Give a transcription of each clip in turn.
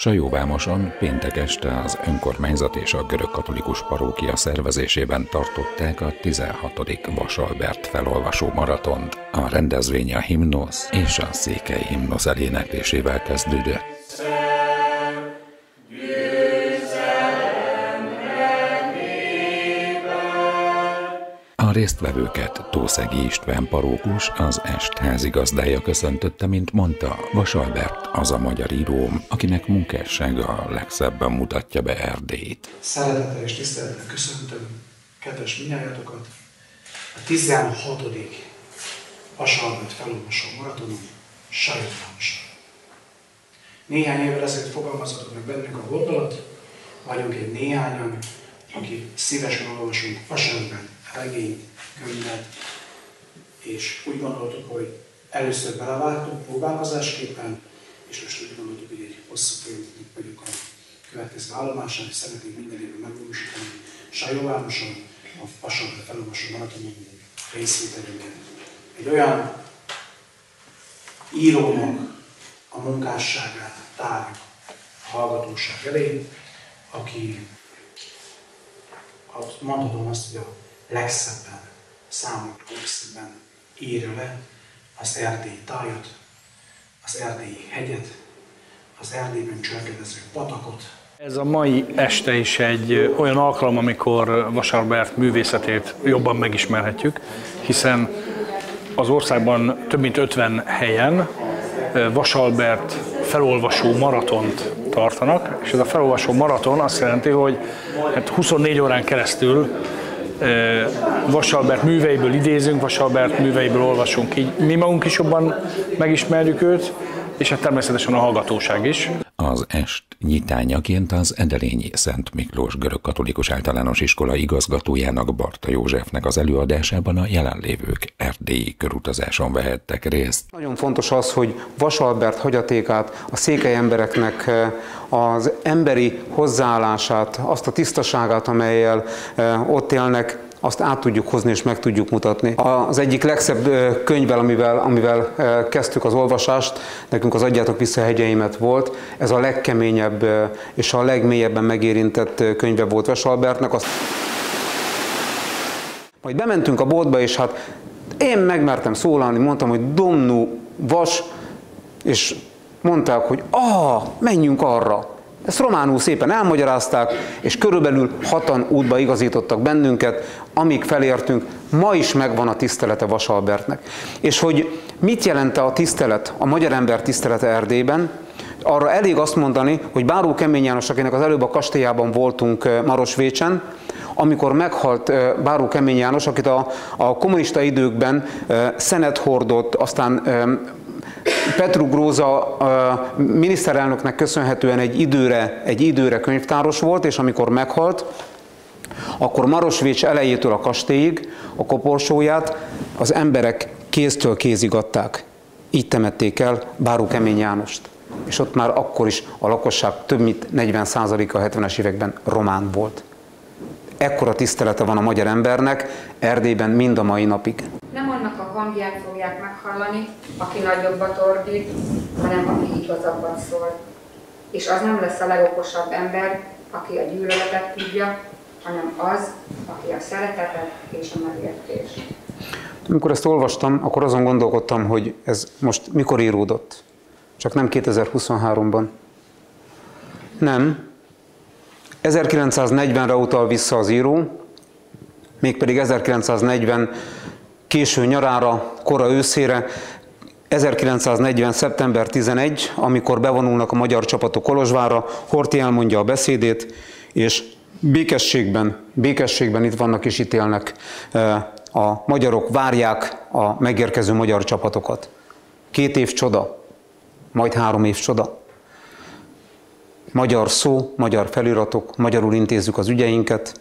Sajóvámoson péntek este az önkormányzat és a görög katolikus parókia szervezésében tartották a 16. Vasalbert felolvasó maratont. A rendezvény a himnosz és a székely himnosz eléneklésével kezdődött. A résztvevőket Tószegi István parókus, az est házigazdája köszöntötte, mint mondta, Vasalbert az a magyar íróm, akinek munkássága legszebben mutatja be Erdélyt. Szeretettel és tisztelettel köszöntöm kedves minnyájatokat a 16. Vasalbert felolvasó maratonon Sajátvároson. Néhány évvel ezelőtt fogalmazott meg bennünk a gondolat, vagyunk egy néhányan, aki szívesen olvasunk Vasalbert regényt, könyvet, és úgy gondoltuk, hogy először belevágtunk próbálkozásképpen, és most úgy gondoltuk, hogy egy hosszú folyamatnak vagyunk a következő állomásán, és szeretnénk minden évben megvalósítani Sajóvároson, a Vasarra felolvasó maratonon részvételünket. Egy olyan írónak a munkásságát tárjuk a hallgatóság elé, aki mondhatom azt, hogy a legszebben, számukra legszebben írja le az erdélyi tájat, az erdélyi hegyet, az erdélyben csörgedező patakot. Ez a mai este is egy olyan alkalom, amikor Vasarbert művészetét jobban megismerhetjük, hiszen az országban több mint 50 helyen Vasalbert felolvasó maratont tartanak, és ez a felolvasó maraton azt jelenti, hogy hát 24 órán keresztül Vasalbert műveiből idézünk, Vasalbert műveiből olvasunk, így mi magunk is jobban megismerjük őt, és hát természetesen a hallgatóság is. Az est nyitányaként az Edelényi Szent Miklós Görög Katolikus Általános Iskola igazgatójának Barta Józsefnek az előadásában a jelenlévők erdélyi körutazáson vehettek részt. Nagyon fontos az, hogy Vasalbert hagyatékát, a székely embereknek az emberi hozzáállását, azt a tisztaságát, amelyel ott élnek, azt át tudjuk hozni és meg tudjuk mutatni. Az egyik legszebb könyvvel, amivel, amivel kezdtük az olvasást, nekünk az Adjátok vissza hegyeimet volt, ez a legkeményebb és a legmélyebben megérintett könyve volt Vesalbertnek. Azt... Majd bementünk a boltba, és hát én megmertem szólalni, mondtam, hogy Domnu Vas, és mondták, hogy ah, menjünk arra. Ezt románul szépen elmagyarázták, és körülbelül hatan útba igazítottak bennünket, amíg felértünk, ma is megvan a tisztelete Vasalbertnek. És hogy mit jelent a tisztelet, a magyar ember tisztelete Erdélyben, arra elég azt mondani, hogy Báró Kemény János, akinek az előbb a kastélyában voltunk eh, Marosvécsen, amikor meghalt eh, Báró Kemény János, akit a, a kommunista időkben eh, szenet hordott, aztán Petru Gróza miniszterelnöknek köszönhetően egy időre, egy időre könyvtáros volt, és amikor meghalt, akkor Marosvécs elejétől a kastélyig a koporsóját az emberek kéztől kézig adták. Így temették el Báró Kemény Jánost. És ott már akkor is a lakosság több mint 40%-a a 70-es években román volt. Ekkora tisztelete van a magyar embernek Erdélyben mind a mai napig. Hangját fogják meghallani, aki nagyobbat ordít, hanem aki igazabban szól. És az nem lesz a legokosabb ember, aki a gyűlöletet tudja, hanem az, aki a szeretetet és a megértést. Amikor ezt olvastam, akkor azon gondolkodtam, hogy ez most mikor íródott. Csak nem 2023-ban. Nem. 1940-re utal vissza az író, mégpedig 1940 késő nyarára, kora őszére, 1940. szeptember 11, amikor bevonulnak a magyar csapatok Kolozsvára, Horti elmondja a beszédét, és békességben, békességben itt vannak és ítélnek a magyarok, várják a megérkező magyar csapatokat. Két év csoda, majd három év csoda. Magyar szó, magyar feliratok, magyarul intézzük az ügyeinket,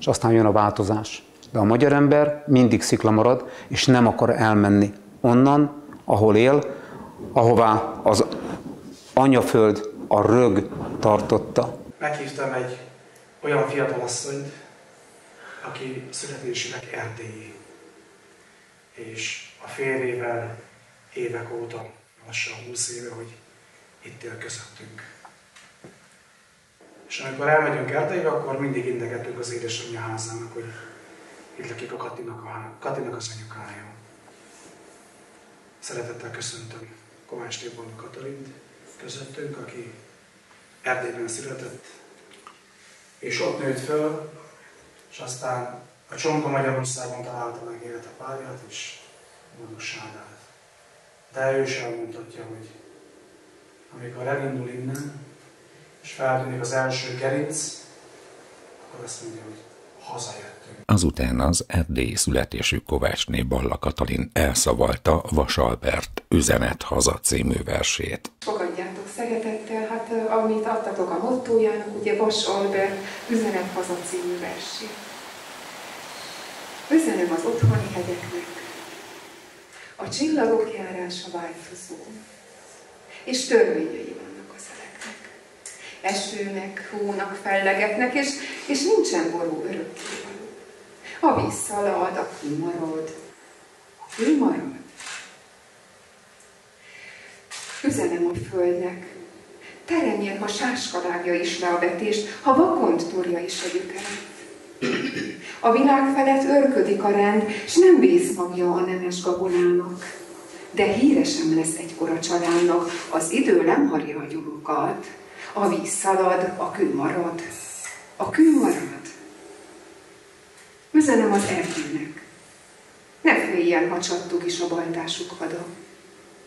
és aztán jön a változás. De a magyar ember mindig szikla marad, és nem akar elmenni onnan, ahol él, ahová az anyaföld, a rög tartotta. Meghívtam egy olyan fiatalasszonyt, aki születésének erdélyi, és a férjével évek óta, lassan 20 éve, hogy itt él közöttünk. És amikor elmegyünk Erdélybe, akkor mindig integetünk az édesanyja házának, hogy itt lakik a Katinak, a, Katinak az anyukája. Szeretettel köszöntöm Kovács Tibor Katalint közöttünk, aki Erdélyben született, és ott nőtt föl, és aztán a Csonka Magyarországon találta meg élete pályát és boldogságát. De ő is elmondhatja, hogy amikor elindul innen, és feltűnik az első gerinc, akkor azt mondja, hogy hazajöttünk. Azután az erdélyi születésű Kovácsné Balla Katalin elszavalta Vasalbert Üzenet haza című versét. Fogadjátok szeretettel, hát amit adtatok a mottójának, ugye Vas Albert Üzenet haza című versét. Üzenem az otthoni hegyeknek, a csillagok járása változó, és törvényei. Esőnek, hónak, fellegeknek, és, és nincsen ború örökkévaló. A víz szalad, a kő marad, a kő marad. Üzenem a földnek, teremjen, ha sáskalágja is le a vetést, ha vakont turja is a gyökeret. A világ felett örködik a rend, s nem vész magja a nemes gabonának. De híresem lesz egykor a családnak, az idő nem harja a gyurukat. A víz szalad, a kő marad. A kő marad. Üzenem az erdőnek. Ne féljen, ha csattuk is a baltásuk hada.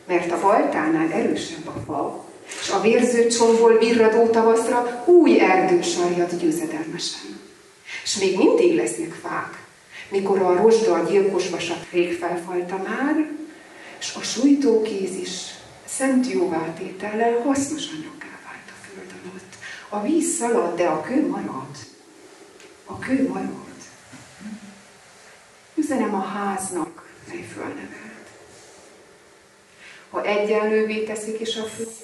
Mert a baltánál erősebb a fa, és a vérző csombból virradó tavaszra új erdő sarjad győzedelmesen. És még mindig lesznek fák, mikor a rozsda a gyilkos vasat rég felfalta már, és a sújtókéz is szent jóvátétellel hasznos anyagá vált a föld alatt. A víz szalad, de a kő marad. A kő marad. Üzenem a háznak, mely fölnevelt. Ha egyenlővé teszik is a földet,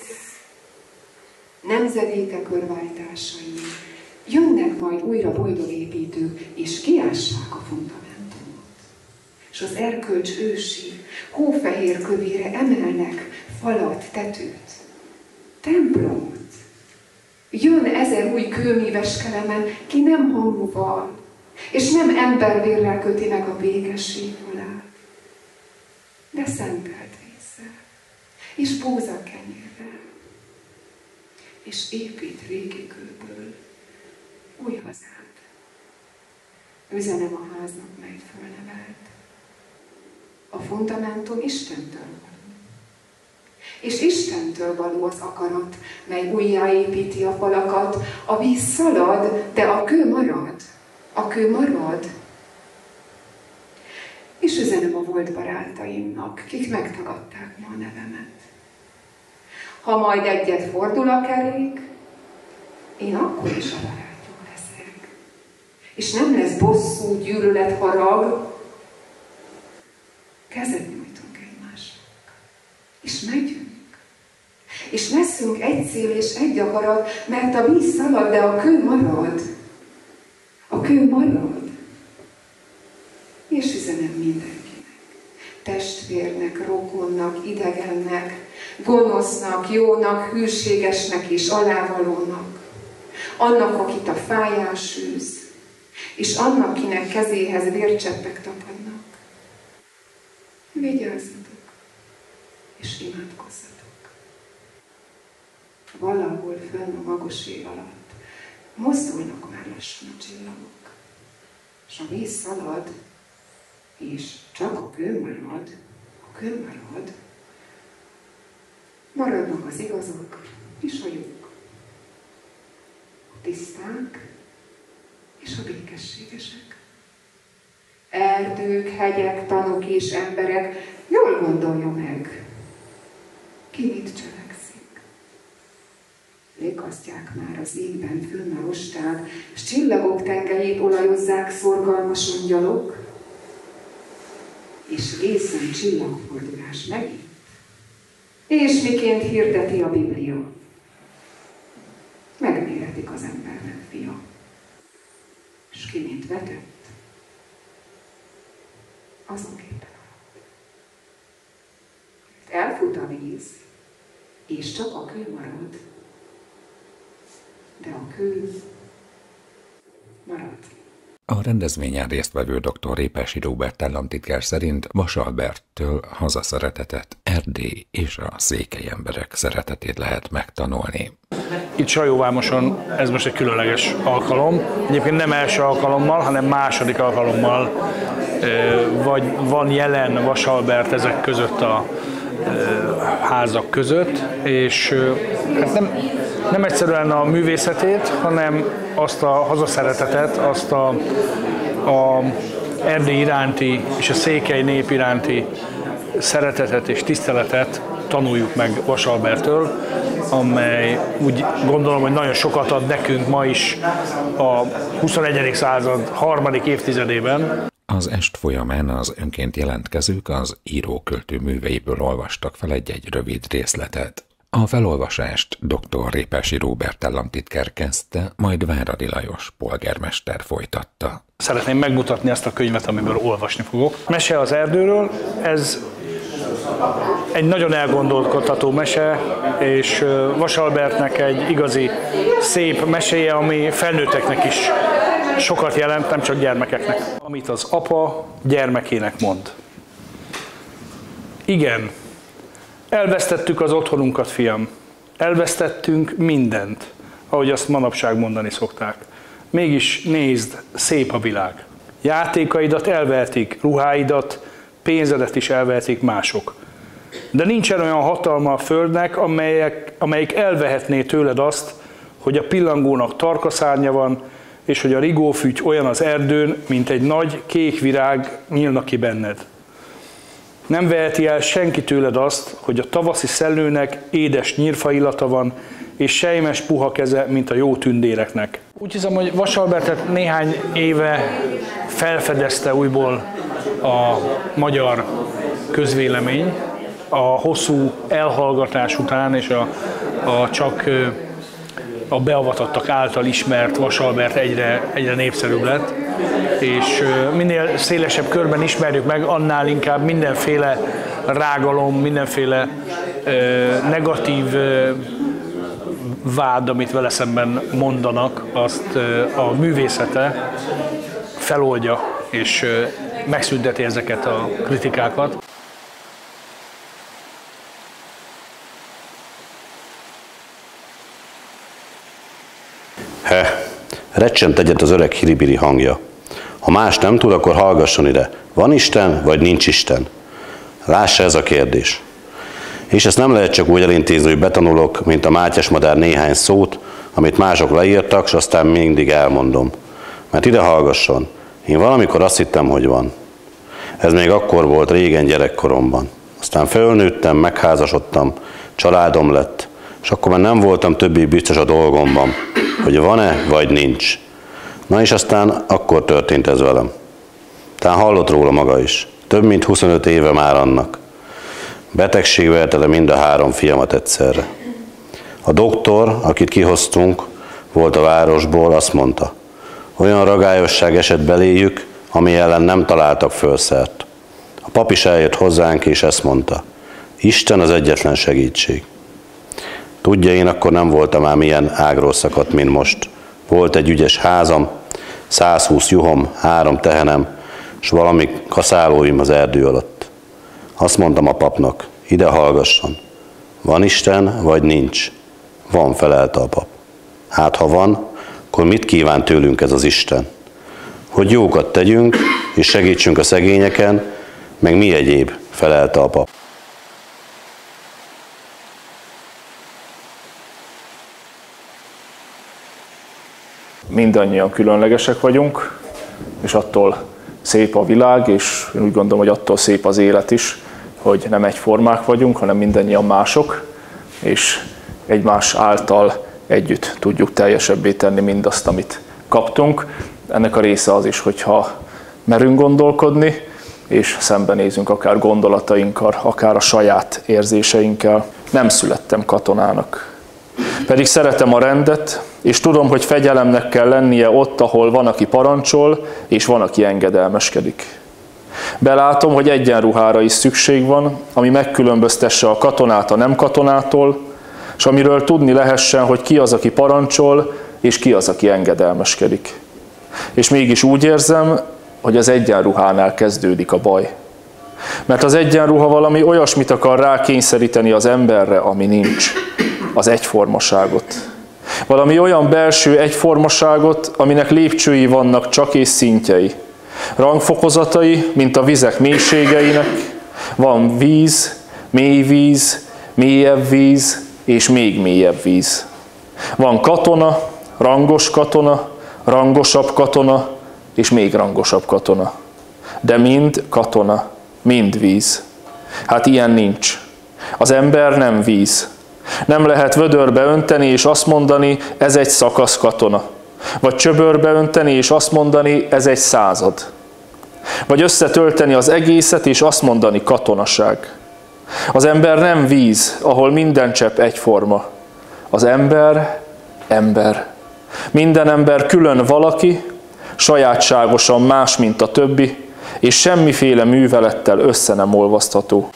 nemzedékek örváltásai, jönnek majd újra boldog építők, és kiássák a fundamentumot. És az erkölcs ősi, hófehér kövére emelnek falat, tetőt, templomot. Jön ezer új kőmíves kelemen, ki nem hangúval, és nem embervérrel köti meg a békesség alá, de szentelt vízzel, és búza kenyérrel, és épít régi kőből új hazát. Üzenem a háznak, mely fölnevelt. A fundamentum Istentől való. És Istentől való az akarat, mely újjáépíti a falakat. A víz szalad, de a kő marad. A kő marad. És üzenem a volt barátaimnak, kik megtagadták ma a nevemet. Ha majd egyet fordul a kerék, én akkor is a barátjuk leszek. És nem lesz bosszú, gyűlölet, harag, kezet nyújtunk egymásnak. És megyünk. És leszünk egy szél és egy akarat, mert a víz szalad, de a kő marad. A kő marad. És üzenem mindenkinek. Testvérnek, rokonnak, idegennek, gonosznak, jónak, hűségesnek és alávalónak. Annak, akit a fájás űz, és annak, kinek kezéhez vércseppek tapadnak. Vigyázzatok, és imádkozzatok. Valahol fönn a magos ég alatt mozdulnak már lassan a csillagok, és a víz szalad, és csak a kő marad, a kő marad, maradnak az igazok és a jók, a tiszták és a békességesek. Erdők, hegyek, tanok és emberek, jól gondolja meg, ki mit cselekszik. Lékasztják már az égben a rostát, és csillagok tengelyét olajozzák szorgalmas angyalok, és részen csillagfordulás megint. És miként hirdeti a Biblia? Megméretik az embernek fia. És ki mint vetett? Azonképpen Elfut a víz, és csak a kő marad, de a kő marad. A rendezvényen résztvevő dr. Répesi Róbert államtitkár szerint Vasalberttől hazaszeretetet, Erdély és a székely emberek szeretetét lehet megtanulni. Itt Sajóvámoson ez most egy különleges alkalom. Egyébként nem első alkalommal, hanem második alkalommal vagy van jelen Vasalbert ezek között a házak között, és hát nem, nem egyszerűen a művészetét, hanem azt a hazaszeretetet, azt a, a Erdély iránti és a székely nép iránti szeretetet és tiszteletet tanuljuk meg Vasalbertől, amely úgy gondolom, hogy nagyon sokat ad nekünk ma is a 21. század harmadik évtizedében. Az est folyamán az önként jelentkezők az író-költő műveiből olvastak fel egy-egy rövid részletet. A felolvasást dr. Répesi Róbert államtitkár kezdte, majd Váradi Lajos polgármester folytatta. Szeretném megmutatni ezt a könyvet, amiből olvasni fogok. Mese az erdőről, ez egy nagyon elgondolkodtató mese, és Vasalbertnek egy igazi szép meséje, ami felnőtteknek is sokat jelent, nem csak gyermekeknek. Amit az apa gyermekének mond. Igen, elvesztettük az otthonunkat, fiam. Elvesztettünk mindent, ahogy azt manapság mondani szokták. Mégis nézd, szép a világ. Játékaidat elvertik, ruháidat, pénzedet is elvehetik mások. De nincsen olyan hatalma a Földnek, amelyek, amelyik elvehetné tőled azt, hogy a pillangónak tarka szárnya van, és hogy a rigófügy olyan az erdőn, mint egy nagy kék virág nyílna ki benned. Nem veheti el senki tőled azt, hogy a tavaszi szellőnek édes nyírfa illata van, és sejmes puha keze, mint a jó tündéreknek. Úgy hiszem, hogy Vasalbertet néhány éve felfedezte újból a magyar közvélemény a hosszú elhallgatás után és a, a csak a beavatottak által ismert Vasalbert egyre, egyre népszerűbb lett, és minél szélesebb körben ismerjük meg, annál inkább mindenféle rágalom, mindenféle negatív vád, amit vele szemben mondanak, azt a művészete feloldja, és megszünteti ezeket a kritikákat. Recsent egyet az öreg hiribiri hangja. Ha más nem tud, akkor hallgasson ide. Van Isten, vagy nincs Isten? Lássa ez a kérdés. És ezt nem lehet csak úgy elintézni, hogy betanulok, mint a Mátyás madár néhány szót, amit mások leírtak, és aztán mindig elmondom. Mert ide hallgasson. Én valamikor azt hittem, hogy van. Ez még akkor volt régen gyerekkoromban. Aztán fölnőttem, megházasodtam, családom lett, és akkor már nem voltam többé biztos a dolgomban, hogy van-e vagy nincs. Na és aztán akkor történt ez velem. Talán hallott róla maga is. Több mint 25 éve már annak. Betegség verte le mind a három fiamat egyszerre. A doktor, akit kihoztunk, volt a városból, azt mondta, olyan ragályosság esett beléjük, ami ellen nem találtak fölszert. A pap is eljött hozzánk, és ezt mondta, Isten az egyetlen segítség. Tudja, én akkor nem voltam ám ilyen ágról szakadt, mint most. Volt egy ügyes házam, 120 juhom, három tehenem, és valami kaszálóim az erdő alatt. Azt mondtam a papnak, ide hallgasson. Van Isten, vagy nincs? Van, felelte a pap. Hát ha van, akkor mit kíván tőlünk ez az Isten? Hogy jókat tegyünk, és segítsünk a szegényeken, meg mi egyéb, felelte a pap. Mindannyian különlegesek vagyunk, és attól szép a világ, és én úgy gondolom, hogy attól szép az élet is, hogy nem egyformák vagyunk, hanem mindannyian mások, és egymás által együtt tudjuk teljesebbé tenni mindazt, amit kaptunk. Ennek a része az is, hogyha merünk gondolkodni, és szembenézünk akár gondolatainkkal, akár a saját érzéseinkkel. Nem születtem katonának, pedig szeretem a rendet, és tudom, hogy fegyelemnek kell lennie ott, ahol van, aki parancsol, és van, aki engedelmeskedik. Belátom, hogy egyenruhára is szükség van, ami megkülönböztesse a katonát a nem katonától, és amiről tudni lehessen, hogy ki az, aki parancsol, és ki az, aki engedelmeskedik. És mégis úgy érzem, hogy az egyenruhánál kezdődik a baj. Mert az egyenruha valami olyasmit akar rákényszeríteni az emberre, ami nincs. Az egyformaságot. Valami olyan belső egyformaságot, aminek lépcsői vannak csak és szintjei. Rangfokozatai, mint a vizek mélységeinek. Van víz, mély víz, mélyebb víz és még mélyebb víz. Van katona, rangos katona, rangosabb katona és még rangosabb katona. De mind katona, mind víz. Hát ilyen nincs. Az ember nem víz. Nem lehet vödörbe önteni és azt mondani, ez egy szakasz katona. Vagy csöbörbe önteni és azt mondani, ez egy század. Vagy összetölteni az egészet és azt mondani, katonaság. Az ember nem víz, ahol minden csepp egyforma. Az ember, ember. Minden ember külön valaki, sajátságosan más, mint a többi, és semmiféle művelettel össze nem olvasztható.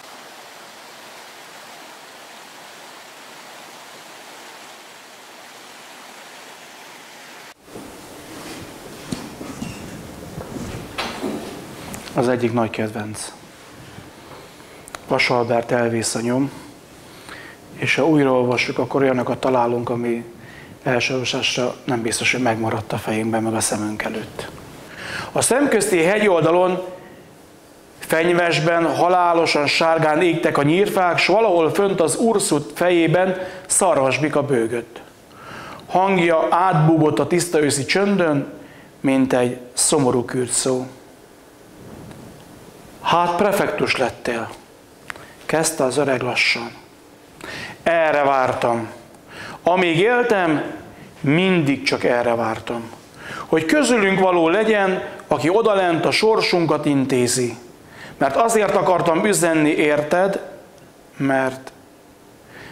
Az egyik nagy kedvenc. Vasalbert elvész a nyom, és ha újra olvassuk, akkor olyanokat találunk, ami első olvasásra nem biztos, hogy megmaradt a fejünkben, meg a szemünk előtt. A szemközti hegyoldalon fenyvesben, halálosan sárgán égtek a nyírfák, s valahol fönt az urszut fejében szarvasbika bőgött. Hangja átbúgott a tiszta őszi csöndön, mint egy szomorú kürt szó. Hát prefektus lettél, kezdte az öreg lassan. Erre vártam. Amíg éltem, mindig csak erre vártam. Hogy közülünk való legyen, aki odalent a sorsunkat intézi. Mert azért akartam üzenni, érted? Mert,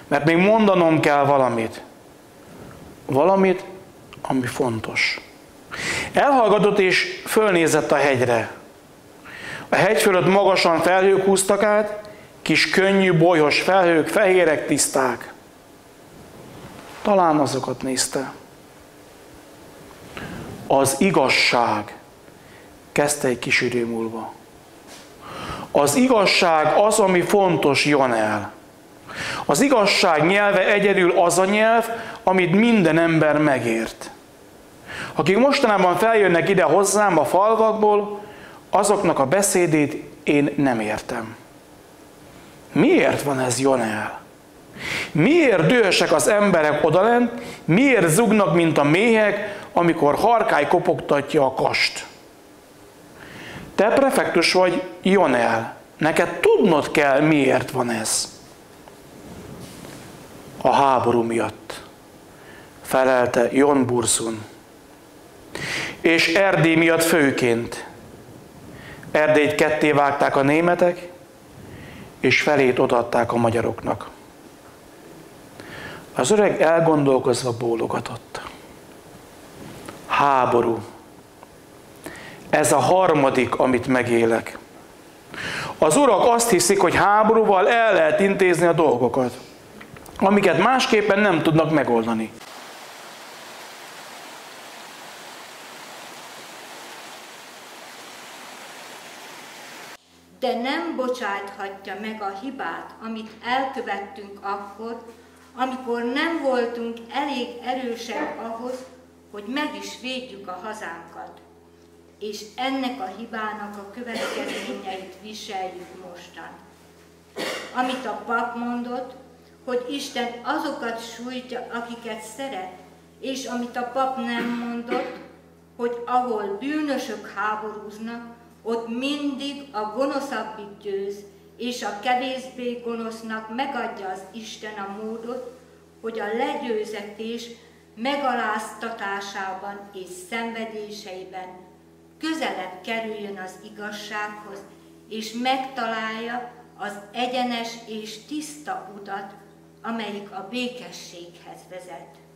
mert még mondanom kell valamit. Valamit, ami fontos. Elhallgatott és fölnézett a hegyre. A hegy fölött magasan felhők húztak át, kis könnyű, bolyhos felhők, fehérek, tiszták. Talán azokat nézte. Az igazság, kezdte egy kis idő múlva. Az igazság az, ami fontos, jön el. Az igazság nyelve egyedül az a nyelv, amit minden ember megért. Akik mostanában feljönnek ide hozzám a falvakból, azoknak a beszédét én nem értem. Miért van ez, Jonel? Miért dühösek az emberek odalent, miért zugnak, mint a méhek, amikor harkály kopogtatja a kast? Te prefektus vagy, Jonel. Neked tudnod kell, miért van ez. A háború miatt, felelte Jon Bursun. És Erdély miatt főként. Erdélyt ketté vágták a németek, és felét odaadták a magyaroknak. Az öreg elgondolkozva bólogatott. Háború. Ez a harmadik, amit megélek. Az urak azt hiszik, hogy háborúval el lehet intézni a dolgokat, amiket másképpen nem tudnak megoldani. De nem bocsáthatja meg a hibát, amit elkövettünk akkor, amikor nem voltunk elég erősek ahhoz, hogy meg is védjük a hazánkat. És ennek a hibának a következményeit viseljük mostan. Amit a pap mondott, hogy Isten azokat sújtja, akiket szeret, és amit a pap nem mondott, hogy ahol bűnösök háborúznak, ott mindig a gonoszabbik győz, és a kevésbé gonosznak megadja az Isten a módot, hogy a legyőzetés megaláztatásában és szenvedéseiben közelebb kerüljön az igazsághoz, és megtalálja az egyenes és tiszta utat, amelyik a békességhez vezet.